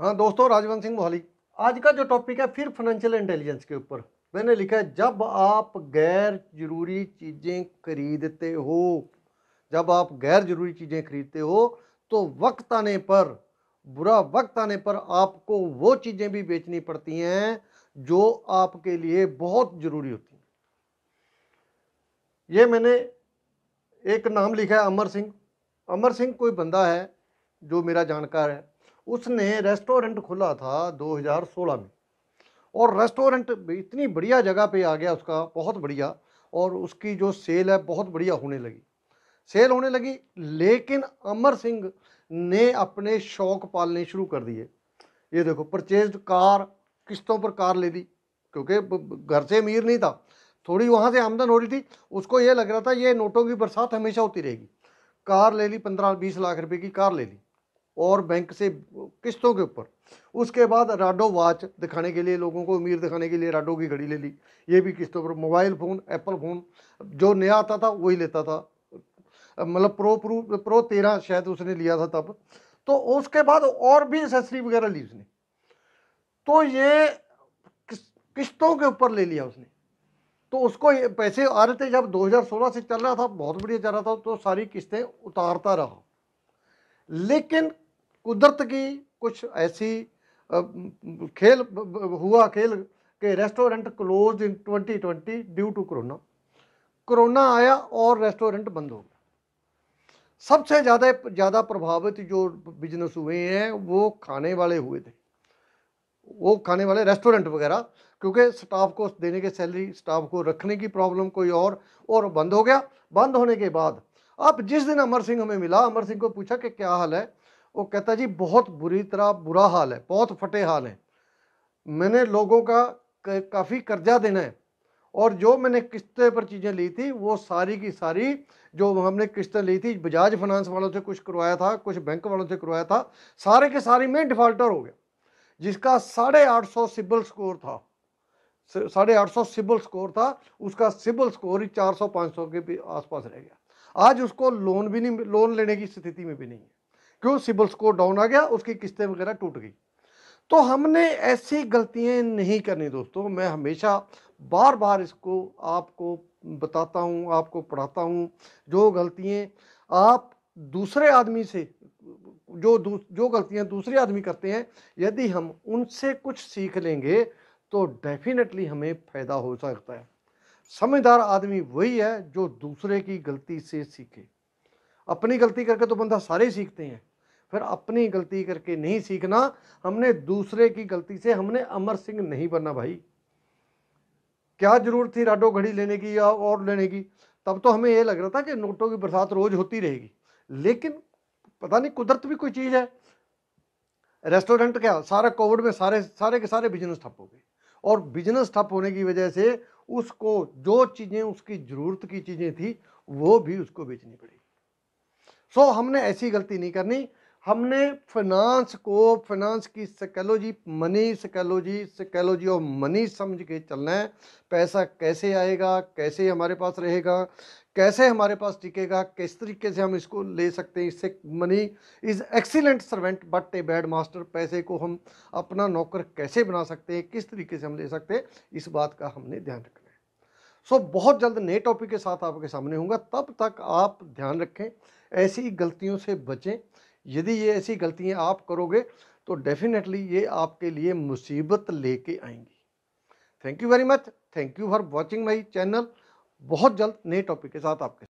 हाँ दोस्तों, राजवंत सिंह मोहाली। आज का जो टॉपिक है, फिर फाइनेंशियल इंटेलिजेंस के ऊपर। मैंने लिखा है, जब आप गैर ज़रूरी चीज़ें खरीदते हो, जब आप गैर ज़रूरी चीज़ें खरीदते हो तो वक्त आने पर, बुरा वक्त आने पर आपको वो चीज़ें भी बेचनी पड़ती हैं, जो आपके लिए बहुत ज़रूरी होती हैं। ये मैंने एक नाम लिखा है, अमर सिंह। अमर सिंह कोई बंदा है, जो मेरा जानकार है। उसने रेस्टोरेंट खोला था 2016 में। और रेस्टोरेंट इतनी बढ़िया जगह पे आ गया उसका, बहुत बढ़िया, और उसकी जो सेल है बहुत बढ़िया होने लगी। सेल होने लगी, लेकिन अमर सिंह ने अपने शौक पालने शुरू कर दिए। ये देखो परचेज कार, किस्तों पर कार ले ली क्योंकि घर से अमीर नहीं था। थोड़ी वहाँ से आमदन हो रही थी, उसको ये लग रहा था, ये नोटों की बरसात हमेशा होती रहेगी। कार ले ली, पंद्रह बीस लाख रुपए की कार ले ली। और बैंक से किस्तों के ऊपर। उसके बाद राडो वॉच दिखाने के लिए लोगों को अमीर दिखाने के लिए राडो की घड़ी ले ली। ये भी किस्तों पर, मोबाइल फ़ोन, एप्पल फ़ोन, जो नया आता था वही लेता था। मतलब प्रो प्रो प्रो तेरह शायद उसने लिया था तब। तो उसके बाद और भी एसेसरी वगैरह ली उसने। तो ये किस्तों के ऊपर ले लिया उसने। तो उसको पैसे आ रहे थे जब 2016 से चल रहा था, बहुत बढ़िया चल रहा था तो सारी किस्तें उतारता रहा। लेकिन कुदरत की कुछ ऐसी खेल हुआ खेल के restaurant close in 2020 due to corona corona आया और रेस्टोरेंट बंद हो गया। सबसे ज़्यादा ज़्यादा प्रभावित जो बिज़नेस हुए हैं, वो खाने वाले हुए थे। वो खाने वाले रेस्टोरेंट वगैरह, क्योंकि स्टाफ को देने के सैलरी स्टाफ को रखने की प्रॉब्लम कोई और और बंद हो गया। बंद होने के बाद, अब जिस दिन अमर सिंह हमें मिला, अमर सिंह को पूछा कि क्या हाल है? वो कहता जी, बहुत बुरी तरह बुरा हाल है, बहुत फटे हाल है। मैंने लोगों का काफ़ी कर्जा देना है और जो मैंने किस्तें पर चीज़ें ली थी, वो सारी की सारी जो हमने किस्तें ली थी, बजाज फाइनेंस वालों से कुछ करवाया था, कुछ बैंक वालों से करवाया था, सारे के सारे में डिफ़ाल्टर हो गया, जिसका साढ़े आठ सौ सिबल स्कोर था। साढ़े आठ सौ सिबल स्कोर था, उसका सिबल स्कोर ही चार सौ पाँच सौ के आसपास रह गया। आज उसको लोन भी नहीं, लोन लेने की स्थिति में भी नहीं है। क्यों सिबिल स्कोर डाउन आ गया, उसकी किस्तें वगैरह टूट गई। तो हमने ऐसी गलतियाँ नहीं करनी दोस्तों। मैं हमेशा बार बार इसको आपको बताता हूँ, आपको पढ़ाता हूँ, जो गलतियाँ आप दूसरे आदमी से, जो जो गलतियाँ दूसरे आदमी करते हैं, यदि हम उनसे कुछ सीख लेंगे तो डेफिनेटली हमें फ़ायदा हो सकता है। समझदार आदमी वही है जो दूसरे की गलती से सीखे। अपनी गलती करके तो बंदा सारे सीखते हैं। फिर अपनी गलती करके नहीं सीखना, हमने दूसरे की गलती से हमने अमर सिंह नहीं बनना भाई। क्या ज़रूरत थी राडो घड़ी लेने की या और लेने की? तब तो हमें ये लग रहा था कि नोटों की बरसात रोज होती रहेगी। लेकिन पता नहीं कुदरत भी कोई चीज़ है। रेस्टोरेंट क्या, सारा कोविड में सारे सारे के सारे बिज़नेस ठप हो गए। और बिज़नेस ठप होने की वजह से उसको जो चीज़ें, उसकी ज़रूरत की चीज़ें थी, वो भी उसको बेचनी पड़ी। सो हमने ऐसी गलती नहीं करनी। हमने फाइनेंस को फाइनेंस की psychology money psychology psychology of money समझ के चलना है। पैसा कैसे आएगा कैसे हमारे पास रहेगा कैसे हमारे पास टिकेगा किस तरीके से हम इसको ले सकते हैं इससे money is excellent servant but a bad master पैसे को हम अपना नौकर कैसे बना सकते हैं किस तरीके से हम ले सकते हैं इस बात का हमने ध्यान रखना है। सो so, बहुत जल्द नए टॉपिक के साथ आपके सामने होंगे तब तक आप ध्यान रखें ऐसी गलतियों से बचें यदि ये ऐसी गलतियाँ आप करोगे तो डेफिनेटली ये आपके लिए मुसीबत लेके आएँगी। Thank you very much thank you for watching my channel बहुत जल्द नए टॉपिक के साथ आपके